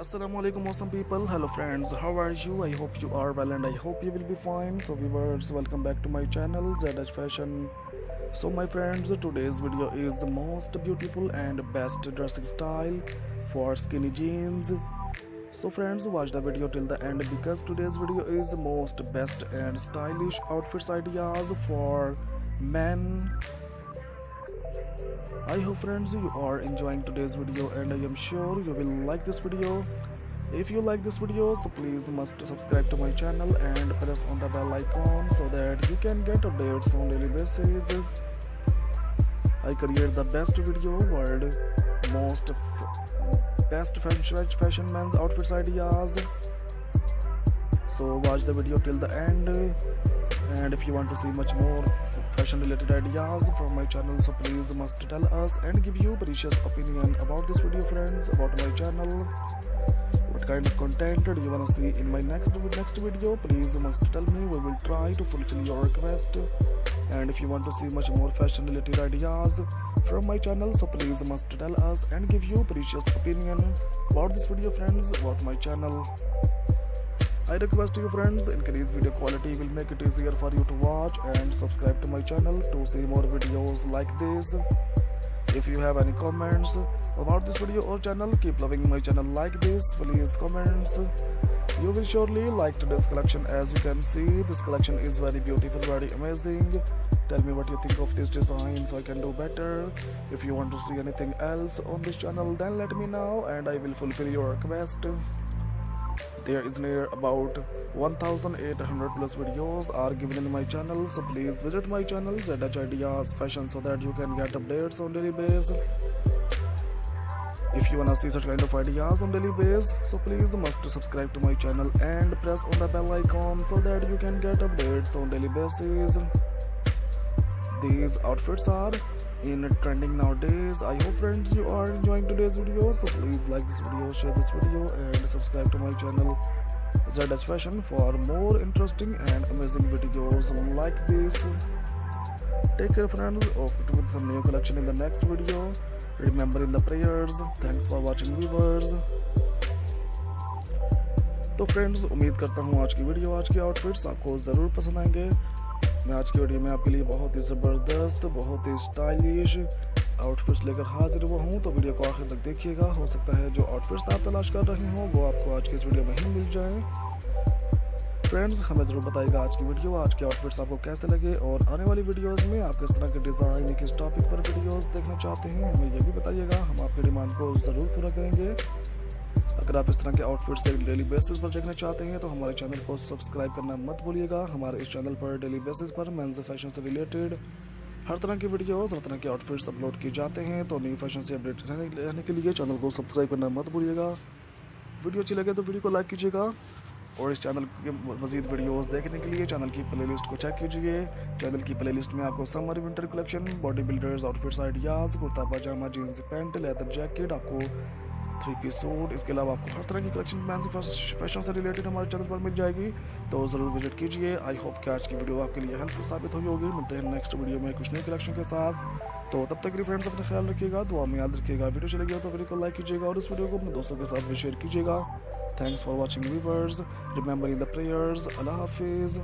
Assalamu alaikum awesome people. Hello friends. How are you? I hope you are well and I hope you will be fine. So viewers welcome back to my channel ZH Fashion. So my friends today's video is the most beautiful and best dressing style for skinny jeans. So friends watch the video till the end because today's video is the most best and stylish outfits ideas for men I hope friends you are enjoying today's video and I am sure you will like this video. If you like this video so please must subscribe to my channel and press on the bell icon so that you can get updates on daily basis. I create the best video world most best fashion men's outfits ideas. So watch the video till the end. And if you want to see much more fashion related ideas from my channel so please must tell us and give you precious opinion about this video friends about my channel. What kind of content do you want to see in my next next video? Please must tell me. We will try to fulfill your request. And if you want to see much more fashion related ideas from my channel so please must tell us and give you precious opinion about this video friends about my channel I request you friends increase video quality will make it easier for you to watch and subscribe to my channel to see more videos like this. If you have any comments about this video or channel keep loving my channel like this please comments. You will surely like today's collection as you can see this collection is very beautiful very amazing. Tell me what you think of this design so I can do better. If you want to see anything else on this channel then let me know and I will fulfill your request there is near about 1800 plus videos are given in my channel so please visit my channel ZH Ideas Fashion so that you can get updates on daily basis. If you wanna see such kind of ideas on daily basis so please must subscribe to my channel and press on the bell icon so that you can get updates on daily basis. These outfits are in trending nowadays i hope friends you are enjoying today's video so please like this video share this video and subscribe to my channel ZH Fashion for more interesting and amazing videos like this take care friends of it with some new collection in the next video remember in the prayers thanks for watching viewers तो friends उम्मीद करता हूँ आज की video आज के outfits आपको ज़रूर पसंद आएँगे मैं आज की वीडियो में आपके लिए बहुत ही ज़बरदस्त, बहुत ही स्टाइलिश आउटफिट्स लेकर हाजिर हुआ हूँ। तो वीडियो को आखिर तक देखिएगा। हो सकता है जो आउटफिट्स आप तलाश कर रहे हो, वो आपको आज की इस वीडियो में ही मिल जाए। फ्रेंड्स हमें ज़रूर बताइएगा आज की वीडियो, आज के आउटफिट्स आपको कैसे लगे और आने वाली वीडियोस में आप किस तरह के डिज़ाइन किस टॉपिक पर वीडियोस देखना चाहते हैं, हमें ये भी बताइएगा। हम आपकी डिमांड को ज़रूर पूरा करेंगे। अगर आप इस तरह के आउटफिट्स डेली बेसिस पर देखना चाहते हैं तो हमारे चैनल को सब्सक्राइब करना मत भूलिएगा। हमारे इस चैनल पर डेली बेसिस पर मेंस फ़ैशन से रिलेटेड हर तरह की वीडियोस हर तरह के आउटफिट्स अपलोड किए जाते हैं तो न्यू फ़ैशन से अपडेट रहने के लिए चैनल को सब्सक्राइब करना मत भूलिएगा। वीडियो अच्छी लगे तो वीडियो को लाइक कीजिएगा और इस चैनल के मजीद वीडियोस देखने के लिए चैनल की प्लेलिस्ट को चेक कीजिए। चैनल की प्लेलिस्ट में आपको summer winter collection body builders outfits ideas kurta pyjama jeans pant leather jacket आपको थ्री पीस सूट इसके अलावा आपको हर तरह की कलेक्शन फैंसी फ़ैशन से रिलेटेड हमारे चैनल पर मिल जाएगी। तो ज़रूर विज़िट कीजिए। आई होप कि आज की वीडियो आपके लिए हेल्पफुल साबित हुई होगी। मिलते हैं नेक्स्ट वीडियो में कुछ नई कलेक्शन के साथ। तो तब तक फ्रेंड्स अपना ख्याल रखिएगा, दुआ में याद रखिएगा। वीडियो चलेगी तो वीडियो को लाइक कीजिएगा और इस वीडियो को अपने दोस्तों के साथ भी शेयर कीजिएगा। Thanks for watching viewers remember in the prayers अल्लाह हाफिज़